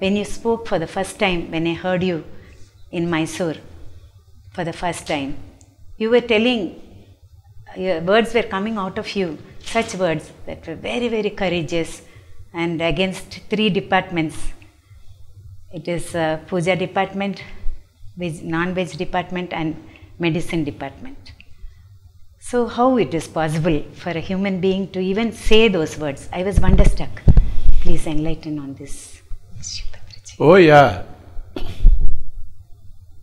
when you spoke for the first time, when I heard you in Mysore for the first time, you were telling, your words were coming out of you, such words that were very, very courageous and against three departments. It is uh, puja department, veg, non-veg department and medicine department. So how it is possible for a human being to even say those words? I was wonderstruck. Please enlighten on this. Oh, yeah.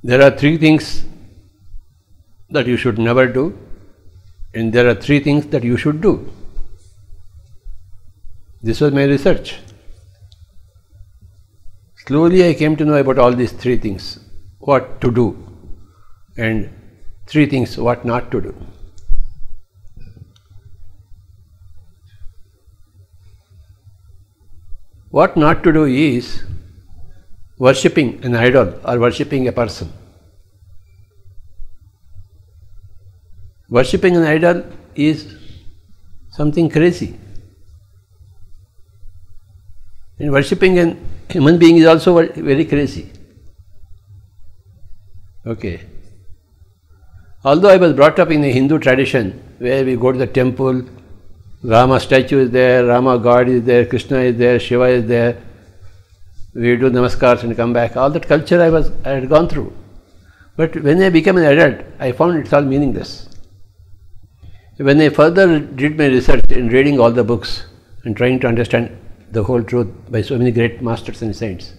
There are three things that you should never do, and there are three things that you should do. This was my research. Slowly I came to know about all these three things what to do, and three things what not to do. What not to do is worshipping an idol or worshipping a person. Worshipping an idol is something crazy. And worshipping a human being is also very crazy. Okay. Although I was brought up in a Hindu tradition where we go to the temple, Rama statue is there, Rama God is there, Krishna is there, Shiva is there, we do namaskars and come back. All that culture I was I had gone through. But when I became an adult, I found it's all meaningless. When I further did my research in reading all the books and trying to understand the whole truth by so many great masters and saints,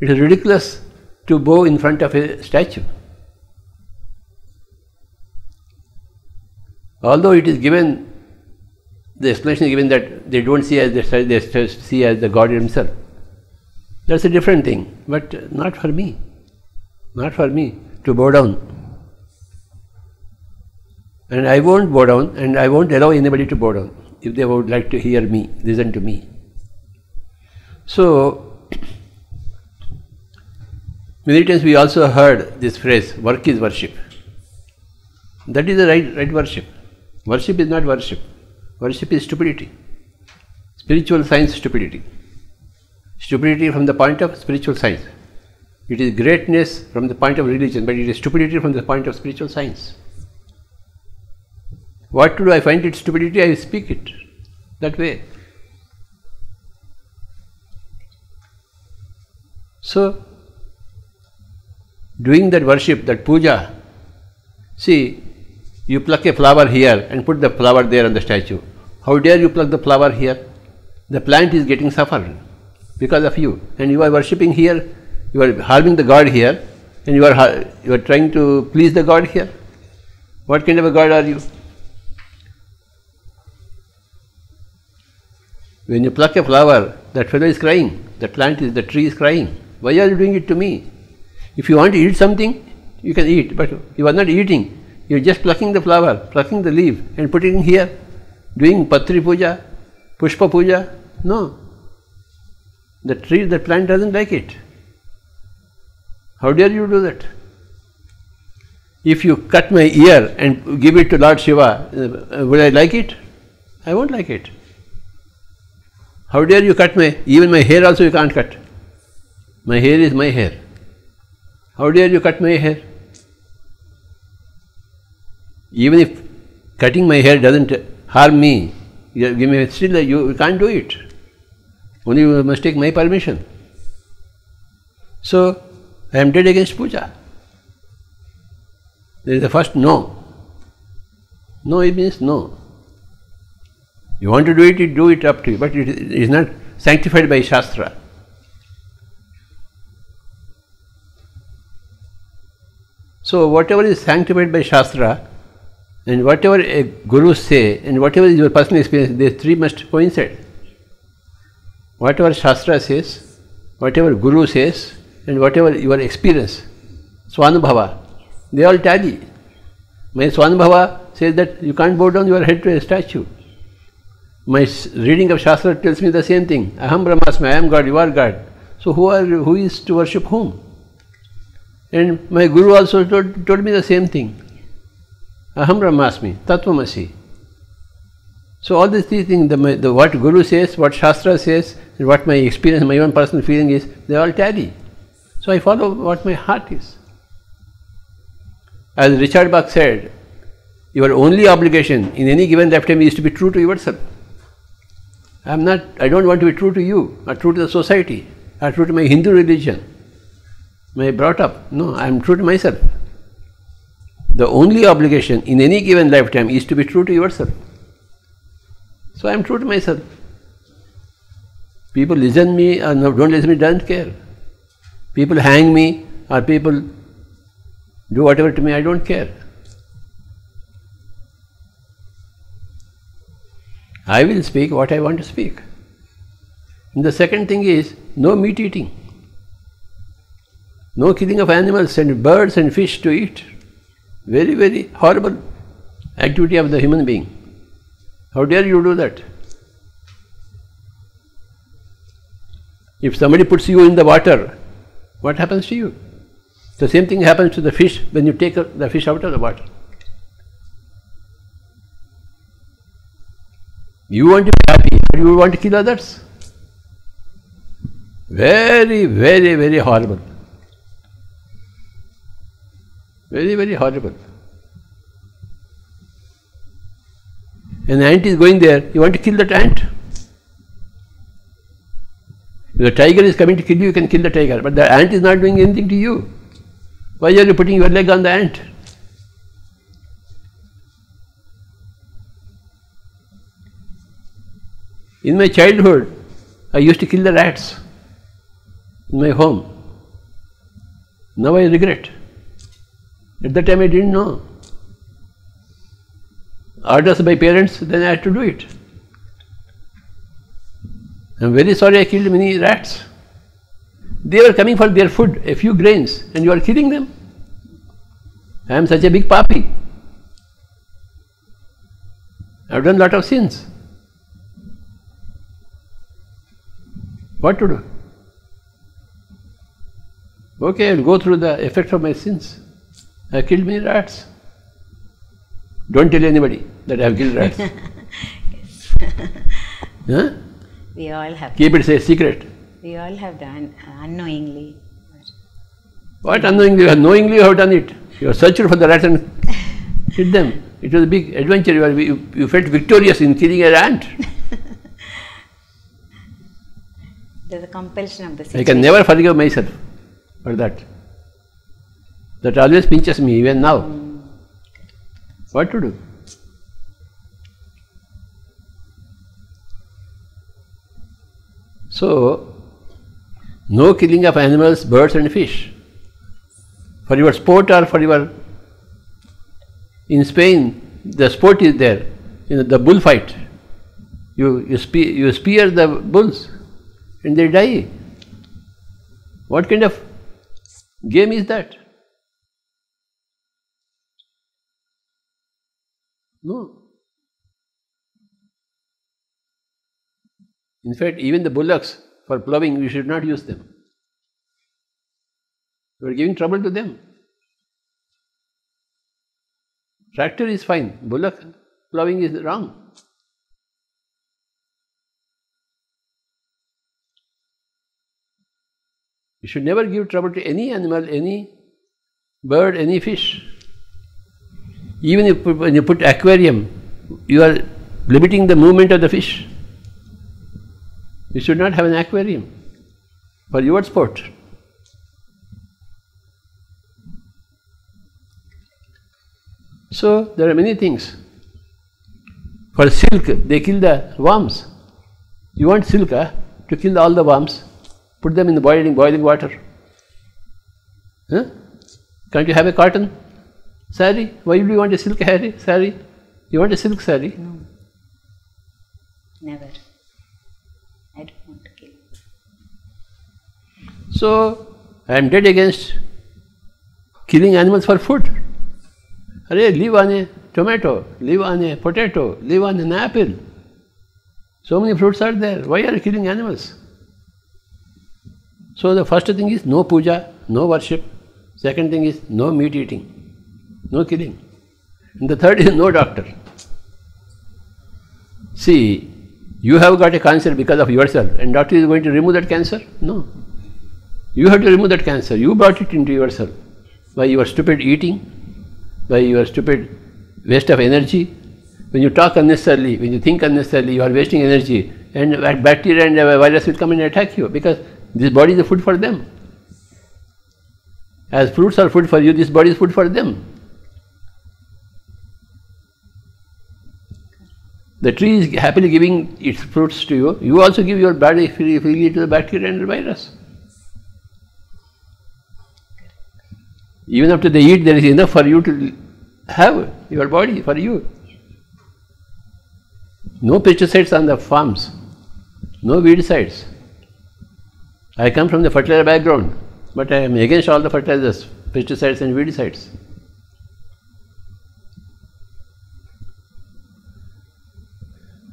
it is ridiculous to bow in front of a statue. Although it is given, the explanation is given that they don't see as the, they see as the God himself. That's a different thing, but not for me. Not for me to bow down. And I won't bow down, and I won't allow anybody to bow down if they would like to hear me, listen to me. So, many times we also heard this phrase work is worship. That is the right, right worship. Worship is not worship, worship is stupidity. Spiritual science, stupidity. Stupidity from the point of spiritual science. It is greatness from the point of religion, but it is stupidity from the point of spiritual science. What to do? I find it stupidity, I speak it that way. So, doing that worship, that puja, see, you pluck a flower here and put the flower there on the statue. How dare you pluck the flower here? The plant is getting suffered because of you, and you are worshipping here, you are harming the God here, and you are you are trying to please the God here. What kind of a God are you? When you pluck a flower, that fellow is crying, the plant is, the tree is crying. Why are you doing it to me? If you want to eat something, you can eat, but you are not eating. You are just plucking the flower, plucking the leaf, and putting here, doing patri puja, pushpa puja. No. The tree, the plant doesn't like it. How dare you do that? If you cut my ear and give it to Lord Shiva, uh, would I like it? I won't like it. How dare you cut my, even my hair also you can't cut. My hair is my hair. How dare you cut my hair? Even if cutting my hair doesn't harm me, you give me still you can't do it. Only you must take my permission. So I am dead against puja. There is the first no. No, it means no. You want to do it, you do it up to you, but it is not sanctified by Shastra. So, whatever is sanctified by Shastra, and whatever a guru say, and whatever is your personal experience, these three must coincide. Whatever Shastra says, whatever guru says, and whatever your experience, Swanubhava, they all tally. My Swanubhava says that you can't bow down your head to a statue. My reading of Shastra tells me the same thing. Aham Brahmasmi, I am God, you are God. So who are who is to worship whom? And my Guru also told, told me the same thing. Aham Brahmasmi, Tattvamasi. So all these three things, the, the, what Guru says, what Shastra says, and what my experience, my own personal feeling is, they all tally. So I follow what my heart is. As Richard Bach said, your only obligation in any given lifetime is to be true to yourself. I am not, I don't want to be true to you, or true to the society, or true to my Hindu religion, my brought up. No, I am true to myself. The only obligation in any given lifetime is to be true to yourself. So I am true to myself. People listen me or don't listen me, don't care. People hang me or people do whatever to me, I don't care. I will speak what I want to speak. And the second thing is no meat eating. No killing of animals and birds and fish to eat. Very, very horrible activity of the human being. How dare you do that? If somebody puts you in the water, what happens to you? The same thing happens to the fish when you take the fish out of the water. You want to be happy, but you want to kill others. Very, very, very horrible. Very, very horrible. An ant is going there, you want to kill that ant. If the tiger is coming to kill you, you can kill the tiger, but the ant is not doing anything to you. Why are you putting your leg on the ant? In my childhood, I used to kill the rats in my home. Now I regret. At that time I didn't know. Orders by parents, then I had to do it. I'm very sorry I killed many rats. They were coming for their food, a few grains, and you are killing them. I am such a big papi. I've done a lot of sins. What to do? Okay, I'll go through the effect of my sins. I killed many rats. Don't tell anybody that I have killed rats. huh? We all have. Keep it a secret. We all have done unknowingly. What unknowingly? Knowingly you have done it. You have searched for the rats and hit them. It was a big adventure. You, are, you, you felt victorious in killing a rat. There's a compulsion of the I can never forgive myself for that. That always pinches me, even now. Hmm. What to do? So, no killing of animals, birds, and fish. For your sport or for your. In Spain, the sport is there, you know, the bullfight. You, you, spear, you spear the bulls and they die. What kind of game is that? No. In fact, even the bullocks for ploughing, we should not use them. We are giving trouble to them. Tractor is fine, bullock ploughing is wrong. You should never give trouble to any animal, any bird, any fish. Even if when you put aquarium, you are limiting the movement of the fish. You should not have an aquarium for your sport. So there are many things. For silk, they kill the worms. You want silk huh? to kill all the worms? Put them in the boiling boiling water. Huh? Can't you have a cotton sari? Why do you want a silk sari? Sari? You want a silk sari? No. Never. I don't want to kill. So I am dead against killing animals for food. Arey, live on a tomato, live on a potato, live on an apple. So many fruits are there. Why are you killing animals? So the first thing is no puja, no worship. Second thing is no meat eating, no killing. And the third is no doctor. See, you have got a cancer because of yourself, and doctor is going to remove that cancer? No. You have to remove that cancer. You brought it into yourself by your stupid eating, by your stupid waste of energy. When you talk unnecessarily, when you think unnecessarily, you are wasting energy, and bacteria and uh, virus will come and attack you because this body is food for them. As fruits are food for you, this body is food for them. The tree is happily giving its fruits to you. You also give your body freely to the bacteria and the virus. Even after they eat, there is enough for you to have your body for you. No pesticides on the farms, no weedicides. I come from the fertilizer background, but I am against all the fertilizers, pesticides and weedicides.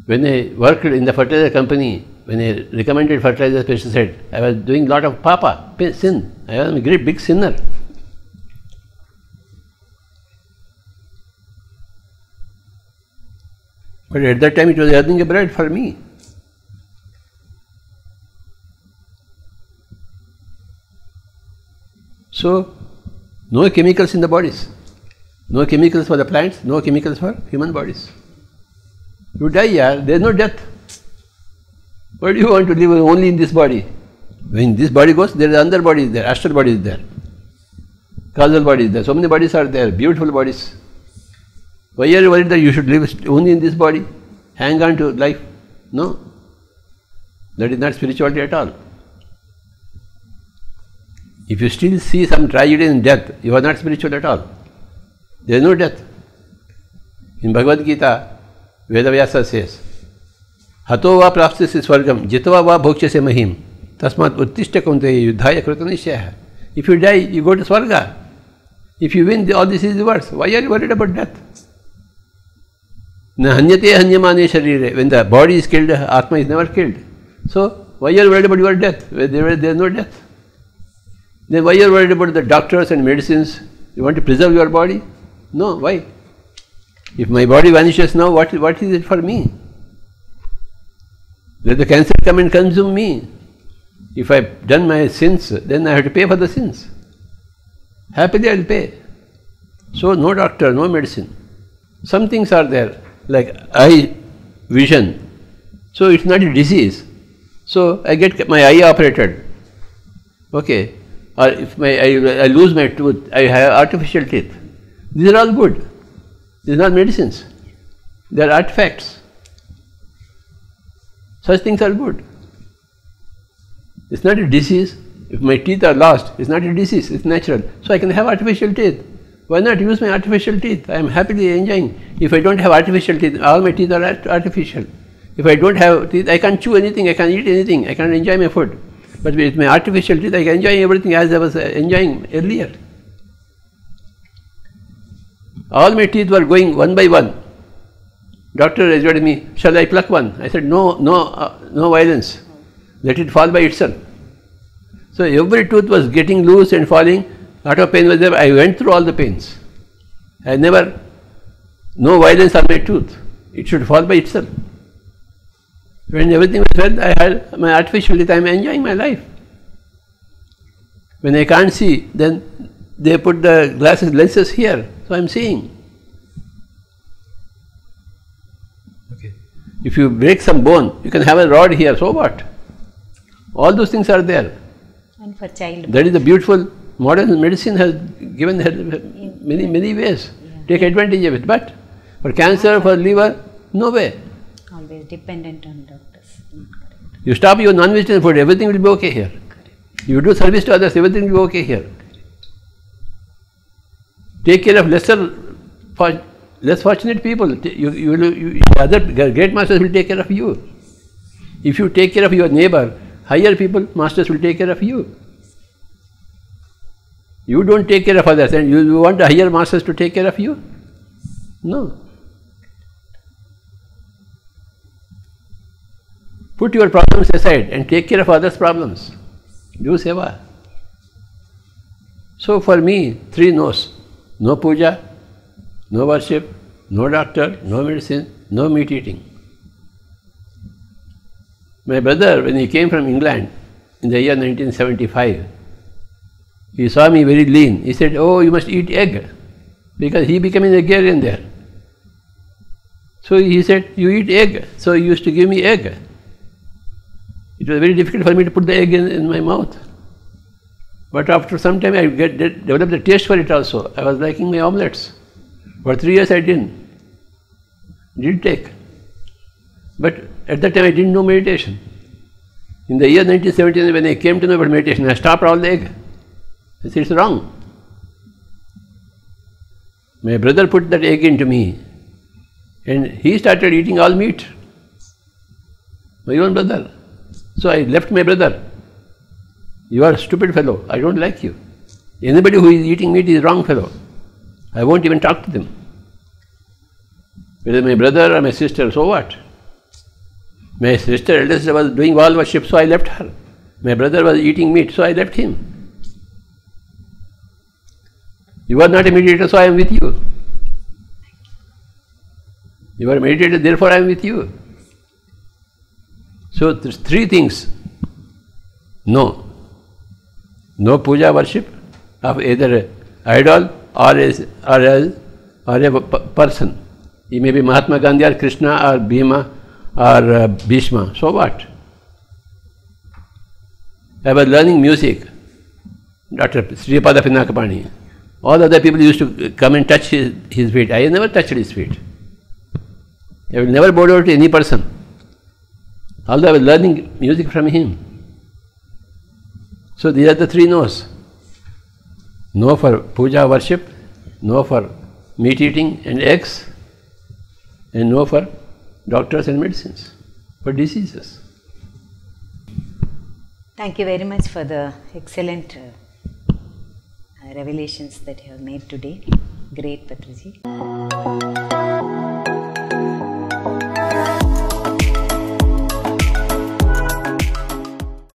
When I worked in the fertilizer company, when I recommended fertilizer pesticide, I was doing a lot of papa, sin. I was a great big sinner. But at that time it was earning a bread for me. So, no chemicals in the bodies. No chemicals for the plants, no chemicals for human bodies. You die, yeah, there is no death. Why do you want to live only in this body? When this body goes, there is another body is there, astral body is there. Causal body is there. So many bodies are there, beautiful bodies. Why are you worried that you should live only in this body? Hang on to life? No. That is not spirituality at all. If you still see some tragedy in death, you are not spiritual at all. There is no death. In Bhagavad Gita, Vedavyasa says, हतो वा प्राप्त से स्वर्गम जितवा वा भोक्ष से महिम तस्मात् उत्तिष्ठ कुंते युद्धाय कृत निश्चय If you die, you go to Swarga. If you win, all this is the words. Why are you worried about death? Na hanyate hanyamane sharire. When the body is killed, Atma is never killed. So, why are you worried about your death? There, is no death. Then why are you worried about the doctors and medicines? You want to preserve your body? No, why? If my body vanishes now, what, what is it for me? Let the cancer come and consume me. If I've done my sins, then I have to pay for the sins. Happily I'll pay. So no doctor, no medicine. Some things are there, like eye vision. So it's not a disease. So I get my eye operated. Okay. Or if my I, I lose my tooth, I have artificial teeth. These are all good. These are not medicines. They are artifacts. Such things are good. It's not a disease. If my teeth are lost, it's not a disease, it's natural. So I can have artificial teeth. Why not use my artificial teeth? I am happily enjoying. If I don't have artificial teeth, all my teeth are artificial. If I don't have teeth, I can't chew anything, I can't eat anything, I can't enjoy my food. But with my artificial teeth, I can enjoy everything as I was enjoying earlier. All my teeth were going one by one. Doctor assured me, shall I pluck one? I said, no, no, uh, no violence. Let it fall by itself. So every tooth was getting loose and falling. Lot of pain was there. I went through all the pains. I never, no violence on my tooth. It should fall by itself. When everything was well, I had my artificial teeth. I am enjoying my life. When I can't see, then they put the glasses lenses here, so I am seeing. Okay. If you break some bone, you can have a rod here, so what? All those things are there. And for child. That is the beautiful modern medicine has given many many ways. Yeah. Take advantage of it. But for cancer, for liver, no way. Always dependent on doctors. You stop your non-vegetarian food, everything will be okay here. You do service to others, everything will be okay here. Take care of lesser, for less fortunate people. You, you, you, other great masters will take care of you. If you take care of your neighbor, higher people, masters will take care of you. You don't take care of others and you, want the higher masters to take care of you? No. Put your problems aside and take care of others' problems. Do seva. So for me, three no's. No puja, no worship, no doctor, no medicine, no meat eating. My brother, when he came from England in the year 1975, he saw me very lean. He said, Oh, you must eat egg. Because he became an agrarian there. So he said, You eat egg. So he used to give me egg. It was very difficult for me to put the egg in, in my mouth. But after some time, I get, developed the taste for it also. I was liking my omelets. For three years, I didn't. Didn't take. But at that time, I didn't know meditation. In the year 1979, when I came to know about meditation, I stopped all the egg. I said, it's wrong. My brother put that egg into me, and he started eating all meat. My own brother. So I left my brother. You are a stupid fellow. I don't like you. Anybody who is eating meat is wrong fellow. I won't even talk to them. Whether my brother or my sister, so what? My sister eldest was doing all worship, so I left her. My brother was eating meat, so I left him. You are not a meditator, so I am with you. You are a meditator, therefore I am with you. So, there's three things. No. No puja worship of either idol or a, or a, or a person. He may be Mahatma Gandhi or Krishna or Bhima or uh, Bhishma. So what? I was learning music. Dr. Sripada Pinakapani. All other people used to come and touch his, his feet. I never touched his feet. I will never bow down to any person. Although I was learning music from him. So these are the three no's. No for puja worship, no for meat eating and eggs, and no for doctors and medicines, for diseases. Thank you very much for the excellent uh, revelations that you have made today. Great, Patriji.